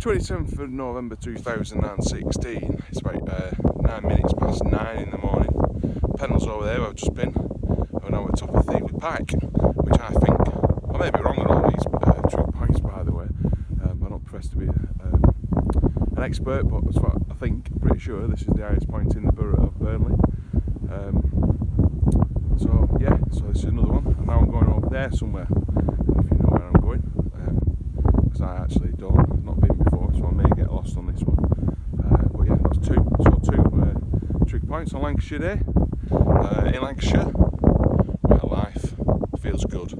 27th of November 2016. It's about uh, nine minutes past nine in the morning. Pendle's over there, I've just been. We're now the top of Thieveley Pike, which I think, I may be wrong on all these uh, trig points by the way. Um, I'm not professed to be um, an expert, but I think, pretty sure this is the highest point in the borough of Burnley. Um, so yeah, so this is another one. And now I'm going over there somewhere, if you know where I'm going. Because I actually don't, not been before, so I may get lost on this one. Uh, but yeah, that's two. So two uh, trig points on Lancashire Day. Uh, in Lancashire, where life feels good.